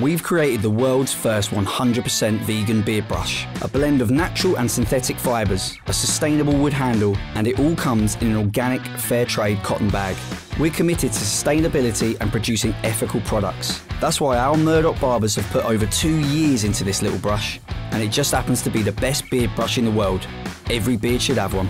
We've created the world's first 100% vegan beard brush, a blend of natural and synthetic fibres, a sustainable wood handle, and it all comes in an organic, fair trade cotton bag. We're committed to sustainability and producing ethical products. That's why our Murdock barbers have put over two years into this little brush, and it just happens to be the best beard brush in the world. Every beard should have one.